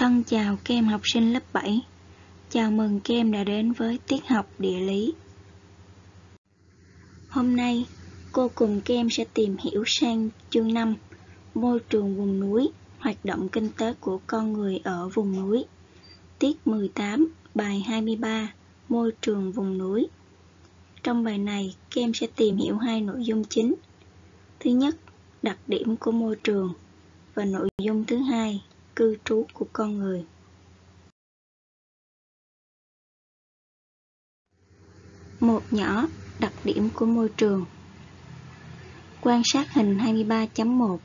Thân chào các em học sinh lớp 7. Chào mừng các em đã đến với tiết học địa lý. Hôm nay, cô cùng các em sẽ tìm hiểu sang chương 5 Môi trường vùng núi, hoạt động kinh tế của con người ở vùng núi. Tiết 18, bài 23 Môi trường vùng núi. Trong bài này, các em sẽ tìm hiểu hai nội dung chính. Thứ nhất, đặc điểm của môi trường và nội dung thứ hai, cư trú của con người. Một nhỏ, đặc điểm của môi trường. Quan sát hình 23.1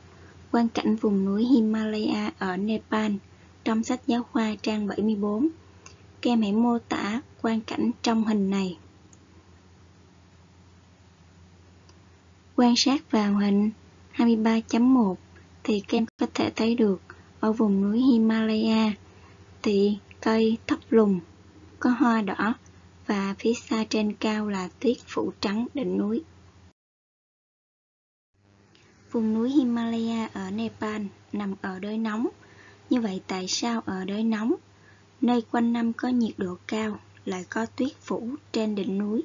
Quan cảnh vùng núi Himalaya ở Nepal trong sách giáo khoa trang 74. Các em hãy mô tả quan cảnh trong hình này. Quan sát vào hình 23.1 thì các em có thể thấy được ở vùng núi Himalaya thì cây thấp lùn có hoa đỏ và phía xa trên cao là tuyết phủ trắng đỉnh núi. Vùng núi Himalaya ở Nepal nằm ở đới nóng. Như vậy tại sao ở đới nóng, nơi quanh năm có nhiệt độ cao, lại có tuyết phủ trên đỉnh núi?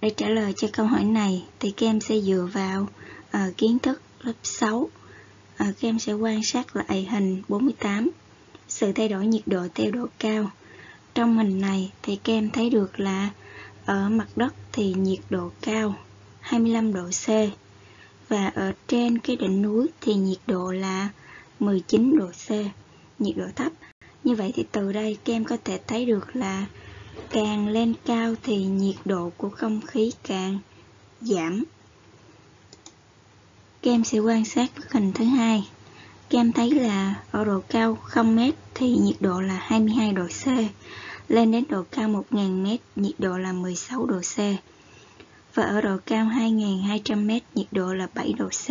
Để trả lời cho câu hỏi này thì các em sẽ dựa vào uh, kiến thức lớp 6. à, các em sẽ quan sát lại hình 48. Sự thay đổi nhiệt độ theo độ cao. Trong hình này thì các em thấy được là ở mặt đất thì nhiệt độ cao 25 độ C và ở trên cái đỉnh núi thì nhiệt độ là 19 độ C, nhiệt độ thấp. Như vậy thì từ đây các em có thể thấy được là càng lên cao thì nhiệt độ của không khí càng giảm. Các em sẽ quan sát bức hình thứ hai. Các em thấy là ở độ cao 0 m thì nhiệt độ là 22 độ C, lên đến độ cao 1000 m nhiệt độ là 16 độ C. Và ở độ cao 2200 m nhiệt độ là 7 độ C.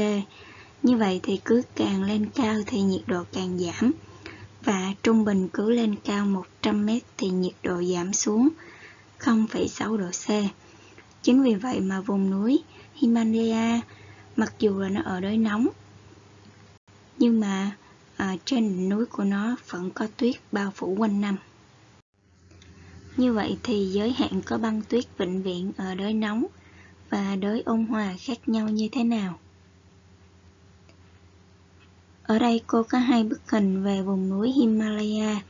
Như vậy thì cứ càng lên cao thì nhiệt độ càng giảm và trung bình cứ lên cao 100 m thì nhiệt độ giảm xuống 0,6 độ C. Chính vì vậy mà vùng núi Himalaya mặc dù là nó ở đới nóng nhưng mà à, trên đỉnh núi của nó vẫn có tuyết bao phủ quanh năm. Như vậy thì giới hạn có băng tuyết vĩnh viễn ở đới nóng và đới ôn hòa khác nhau như thế nào? Ở đây cô có hai bức hình về vùng núi Himalaya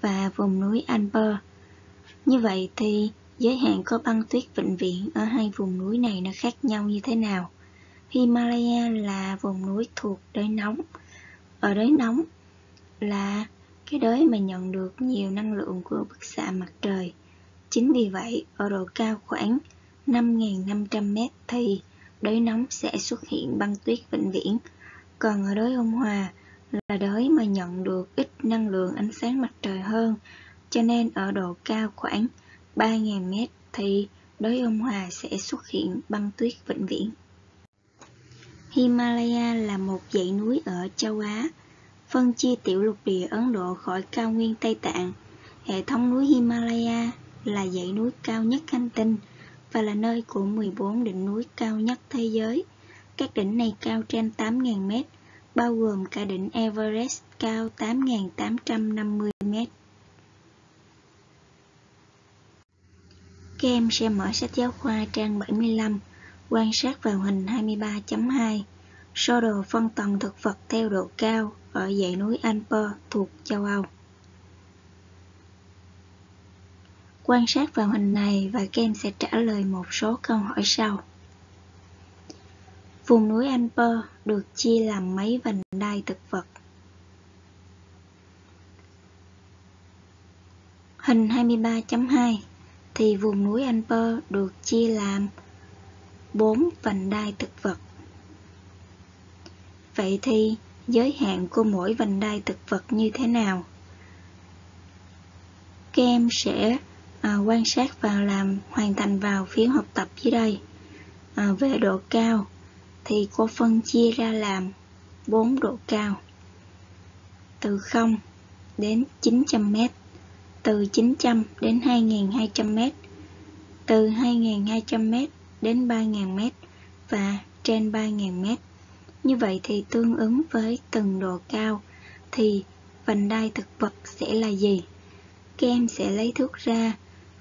và vùng núi Alper. Như vậy thì giới hạn có băng tuyết vĩnh viễn ở hai vùng núi này nó khác nhau như thế nào? Himalaya là vùng núi thuộc đới nóng. Ở đới nóng là cái đới mà nhận được nhiều năng lượng của bức xạ mặt trời. Chính vì vậy, ở độ cao khoảng 5.500m thì đới nóng sẽ xuất hiện băng tuyết vĩnh viễn còn ở đới ôn hòa là đới mà nhận được ít năng lượng ánh sáng mặt trời hơn, cho nên ở độ cao khoảng 3.000m thì đới ôn hòa sẽ xuất hiện băng tuyết vĩnh viễn. Himalaya là một dãy núi ở châu Á, phân chia tiểu lục địa Ấn Độ khỏi cao nguyên Tây Tạng. Hệ thống núi Himalaya là dãy núi cao nhất hành tinh và là nơi của 14 đỉnh núi cao nhất thế giới. Các đỉnh này cao trên 8.000 mét, bao gồm cả đỉnh Everest cao 8.850 mét. Các em sẽ mở sách giáo khoa trang 75, quan sát vào hình 23.2, sơ đồ phân tầng thực vật theo độ cao ở dãy núi Alper thuộc châu Âu. Quan sát vào hình này và các em sẽ trả lời một số câu hỏi sau. Vùng núi Alper được chia làm mấy vành đai thực vật. Hình 23.2 thì vùng núi Alper được chia làm 4 vành đai thực vật. Vậy thì giới hạn của mỗi vành đai thực vật như thế nào? Các em sẽ à, quan sát và làm hoàn thành vào phiếu học tập dưới đây. À, về độ cao thì cô phân chia ra làm 4 độ cao. Từ 0 đến 900 m, từ 900 đến 2200 m, từ 2200 m đến 3.000m và trên 3.000m. Như vậy thì tương ứng với từng độ cao thì vành đai thực vật sẽ là gì? Các em sẽ lấy thước ra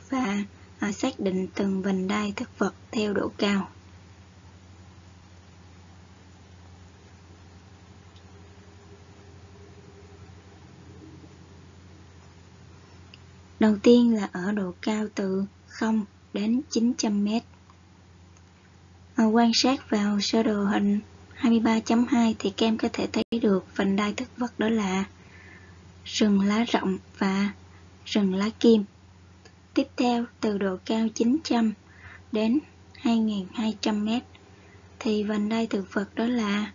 và à, xác định từng vành đai thực vật theo độ cao. Đầu tiên là ở độ cao từ 0 đến 900 mét. Ờ, quan sát vào sơ đồ hình 23.2 thì kem có thể thấy được vành đai thực vật đó là rừng lá rộng và rừng lá kim. Tiếp theo, từ độ cao 900 đến 2.200 m thì vành đai thực vật đó là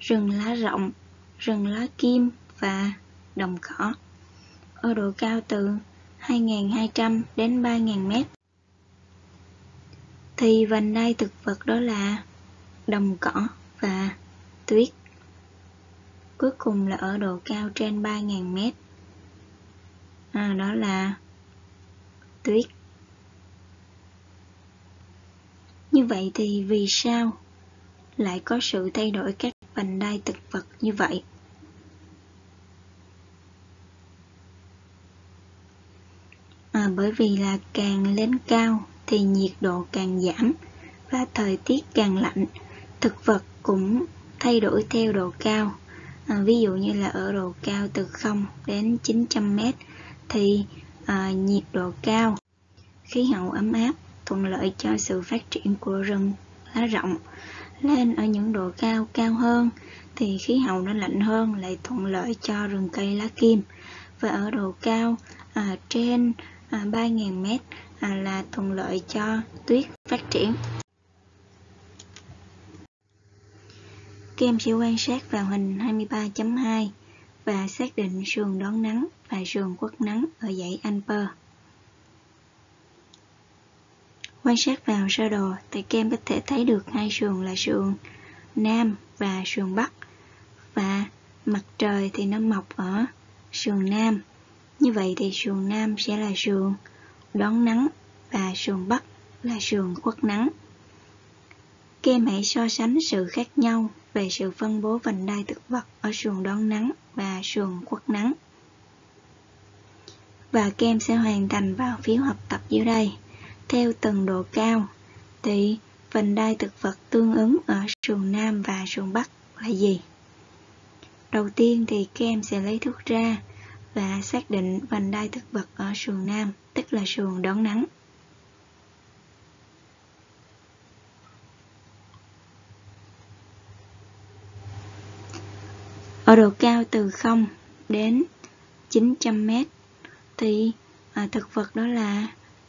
rừng lá rộng, rừng lá kim và đồng cỏ. Ở độ cao từ 2.200 đến 3.000 m thì vành đai thực vật đó là đồng cỏ và tuyết. Cuối cùng là ở độ cao trên 3.000 mét. À, đó là tuyết. Như vậy thì vì sao lại có sự thay đổi các vành đai thực vật như vậy? À, bởi vì là càng lên cao thì nhiệt độ càng giảm và thời tiết càng lạnh thực vật cũng thay đổi theo độ cao. À, ví dụ như là ở độ cao từ 0 đến 900m thì à, nhiệt độ cao khí hậu ấm áp thuận lợi cho sự phát triển của rừng lá rộng. Lên ở những độ cao cao hơn thì khí hậu nó lạnh hơn lại thuận lợi cho rừng cây lá kim. Và ở độ cao à, trên à, 3.000 mét à, là thuận lợi cho tuyết phát triển Các em sẽ quan sát vào hình 23.2 và xác định sườn đón nắng và sườn quất nắng ở dãy Amper. Quan sát vào sơ đồ thì các em có thể thấy được hai sườn là sườn Nam và sườn Bắc và mặt trời thì nó mọc ở sườn Nam. Như vậy thì sườn Nam sẽ là sườn đón nắng và sườn Bắc là sườn khuất nắng. Các em hãy so sánh sự khác nhau về sự phân bố vành đai thực vật ở sườn đón nắng và sườn khuất nắng. Và các em sẽ hoàn thành vào phiếu học tập dưới đây. Theo từng độ cao thì vành đai thực vật tương ứng ở sườn Nam và sườn Bắc là gì? Đầu tiên thì các em sẽ lấy thước ra và xác định vành đai thực vật ở sườn Nam, tức là sườn đón nắng. Ở độ cao từ 0 đến 900m thì à, thực vật đó là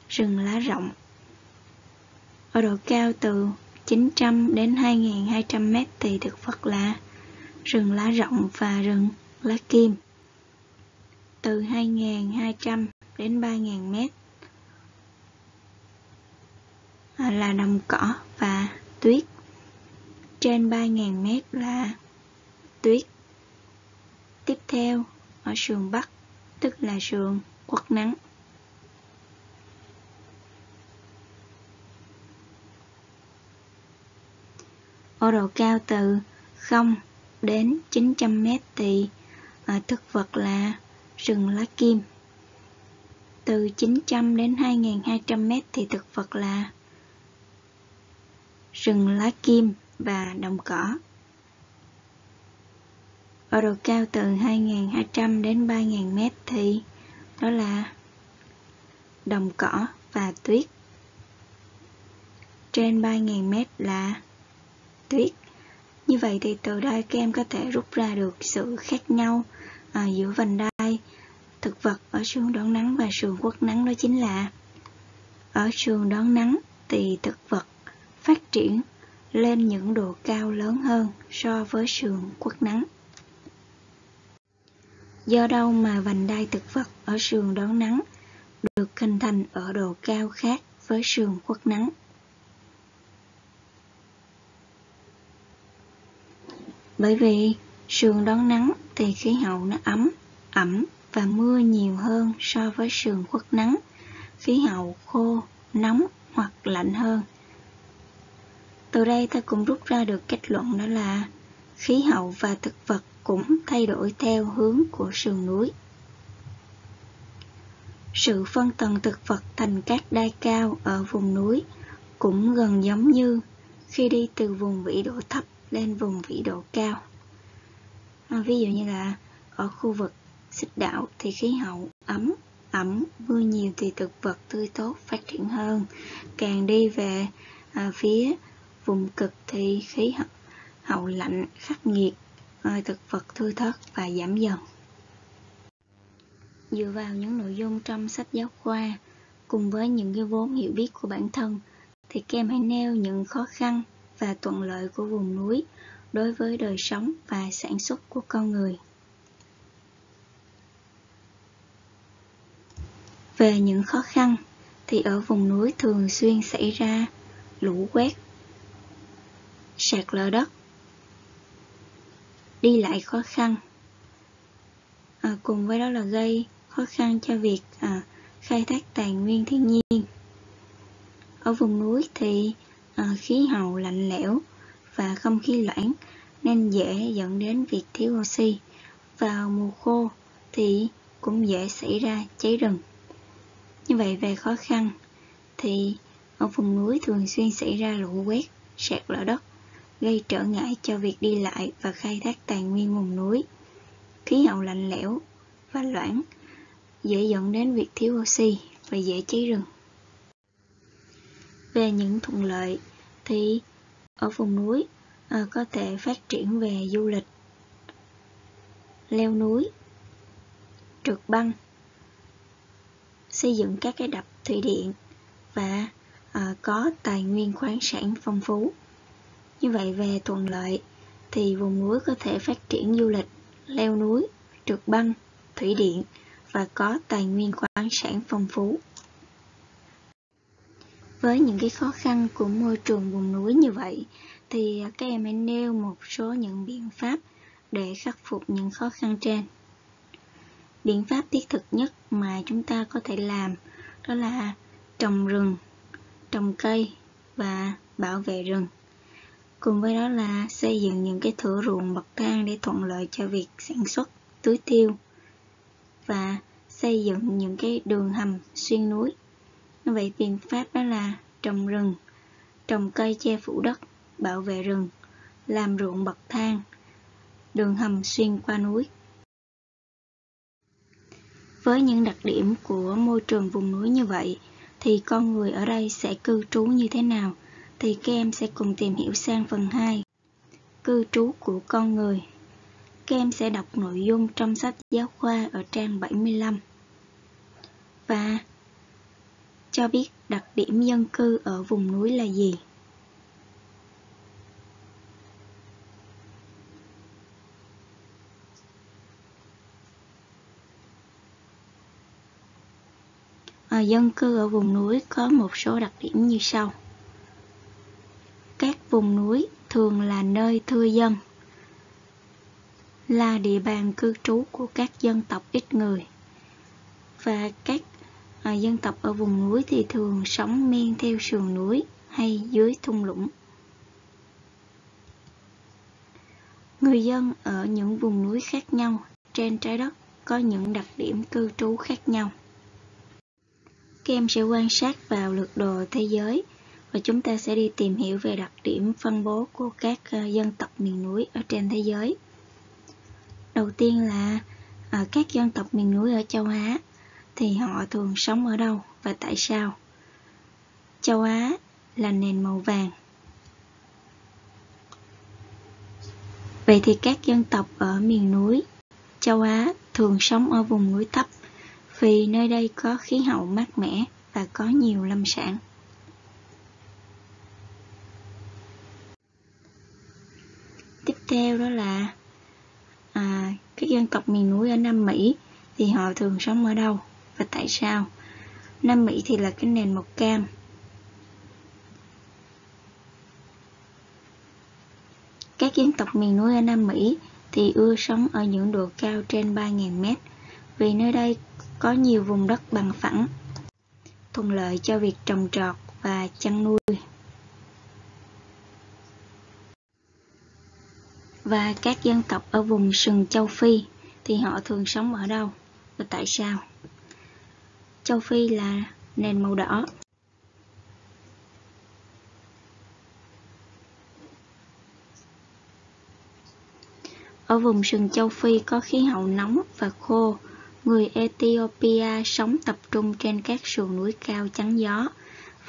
rừng lá rộng. Ở độ cao từ 900 đến 2200m thì thực vật là rừng lá rộng và rừng lá kim. Từ 2.200 đến 3.000 mét à, là đồng cỏ và tuyết. Trên 3.000 mét là tuyết. Tiếp theo, ở sườn Bắc, tức là sườn quất nắng. Ở độ cao từ 0 đến 900 mét thì à, thực vật là rừng lá kim. Từ 900 đến 2.200 mét thì thực vật là rừng lá kim và đồng cỏ. Ở độ cao từ 2.200 đến 3.000 mét thì đó là đồng cỏ và tuyết. Trên 3.000 mét là tuyết. Như vậy thì từ đây các em có thể rút ra được sự khác nhau à, giữa vành đai thực vật ở sườn đón nắng và sườn quất nắng đó chính là ở sườn đón nắng thì thực vật phát triển lên những độ cao lớn hơn so với sườn quất nắng. Do đâu mà vành đai thực vật ở sườn đón nắng được hình thành ở độ cao khác với sườn khuất nắng. Bởi vì sườn đón nắng thì khí hậu nó ấm, ẩm và mưa nhiều hơn so với sườn khuất nắng, khí hậu khô, nóng hoặc lạnh hơn. Từ đây ta cũng rút ra được kết luận đó là khí hậu và thực vật cũng thay đổi theo hướng của sườn núi. Sự phân tầng thực vật thành các đai cao ở vùng núi cũng gần giống như khi đi từ vùng vĩ độ thấp lên vùng vĩ độ cao. À, ví dụ như là ở khu vực xích đạo thì khí hậu ấm, ẩm, mưa nhiều thì thực vật tươi tốt phát triển hơn. Càng đi về à, phía vùng cực thì khí hậu, hậu lạnh, khắc nghiệt, à, thực vật thưa thớt và giảm dần. Dựa vào những nội dung trong sách giáo khoa cùng với những cái vốn hiểu biết của bản thân thì các em hãy nêu những khó khăn và thuận lợi của vùng núi đối với đời sống và sản xuất của con người. Về những khó khăn thì ở vùng núi thường xuyên xảy ra lũ quét, sạt lở đất, đi lại khó khăn, à, cùng với đó là gây khó khăn cho việc à, khai thác tài nguyên thiên nhiên. Ở vùng núi thì à, khí hậu lạnh lẽo và không khí loãng nên dễ dẫn đến việc thiếu oxy. Vào mùa khô thì cũng dễ xảy ra cháy rừng. Như vậy về khó khăn thì ở vùng núi thường xuyên xảy ra lũ quét, sạt lở đất, gây trở ngại cho việc đi lại và khai thác tài nguyên vùng núi. Khí hậu lạnh lẽo và loãng dễ dẫn đến việc thiếu oxy và dễ cháy rừng. Về những thuận lợi thì ở vùng núi à, có thể phát triển về du lịch, leo núi, trượt băng, xây dựng các cái đập thủy điện và à, có tài nguyên khoáng sản phong phú. Như vậy về thuận lợi thì vùng núi có thể phát triển du lịch, leo núi, trượt băng, thủy điện và có tài nguyên khoáng sản phong phú. Với những cái khó khăn của môi trường vùng núi như vậy thì các em hãy nêu một số những biện pháp để khắc phục những khó khăn trên. Biện pháp thiết thực nhất mà chúng ta có thể làm đó là trồng rừng, trồng cây và bảo vệ rừng. Cùng với đó là xây dựng những cái thửa ruộng bậc thang để thuận lợi cho việc sản xuất, tưới tiêu và xây dựng những cái đường hầm xuyên núi. Vậy biện pháp đó là trồng rừng, trồng cây che phủ đất, bảo vệ rừng, làm ruộng bậc thang, đường hầm xuyên qua núi. Với những đặc điểm của môi trường vùng núi như vậy, thì con người ở đây sẽ cư trú như thế nào? Thì các em sẽ cùng tìm hiểu sang phần 2. Cư trú của con người. Các em sẽ đọc nội dung trong sách giáo khoa ở trang 75. Và cho biết đặc điểm dân cư ở vùng núi là gì. À, dân cư ở vùng núi có một số đặc điểm như sau. Các vùng núi thường là nơi thưa dân, là địa bàn cư trú của các dân tộc ít người và các à, dân tộc ở vùng núi thì thường sống men theo sườn núi hay dưới thung lũng. Người dân ở những vùng núi khác nhau trên trái đất có những đặc điểm cư trú khác nhau. Các em sẽ quan sát vào lượt đồ thế giới và chúng ta sẽ đi tìm hiểu về đặc điểm phân bố của các ờ, dân tộc miền núi ở trên thế giới. Đầu tiên là à, các dân tộc miền núi ở châu Á thì họ thường sống ở đâu và tại sao? Châu Á là nền màu vàng. Vậy thì các dân tộc ở miền núi châu Á thường sống ở vùng núi thấp vì nơi đây có khí hậu mát mẻ và có nhiều lâm sản. Tiếp theo đó là à, các dân tộc miền núi ở Nam Mỹ thì họ thường sống ở đâu? và tại sao. Nam Mỹ thì là cái nền màu cam. Các dân tộc miền núi ở Nam Mỹ thì ưa sống ở những độ cao trên 3.000 mét vì nơi đây có nhiều vùng đất bằng phẳng, thuận lợi cho việc trồng trọt và chăn nuôi. Và các dân tộc ở vùng sừng châu Phi thì họ thường sống ở đâu và tại sao? Châu Phi là nền màu đỏ. Ở vùng sừng châu Phi có khí hậu nóng và khô. Người Ethiopia sống tập trung trên các sườn núi cao chắn gió,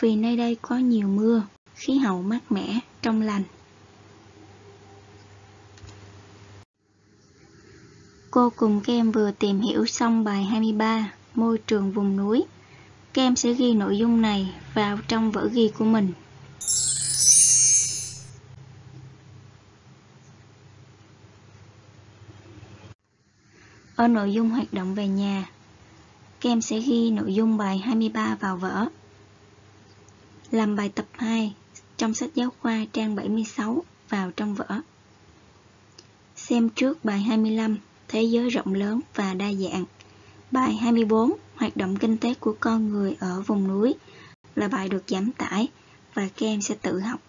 vì nơi đây có nhiều mưa, khí hậu mát mẻ, trong lành. Cô cùng các em vừa tìm hiểu xong bài 23, môi trường vùng núi. Các em sẽ ghi nội dung này vào trong vở ghi của mình. Ở nội dung hoạt động về nhà, các em sẽ ghi nội dung bài 23 vào vở. Làm bài tập 2 trong sách giáo khoa trang 76 vào trong vở. Xem trước bài 25 Thế giới rộng lớn và đa dạng. Bài 24 Hoạt động kinh tế của con người ở vùng núi là bài được giảm tải và các em sẽ tự học